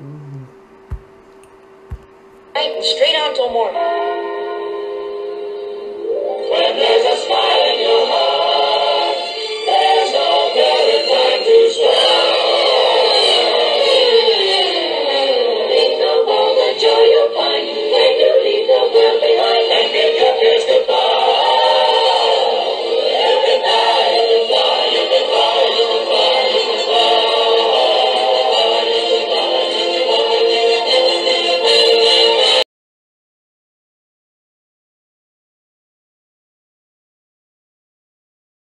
Mm. straight on till morning.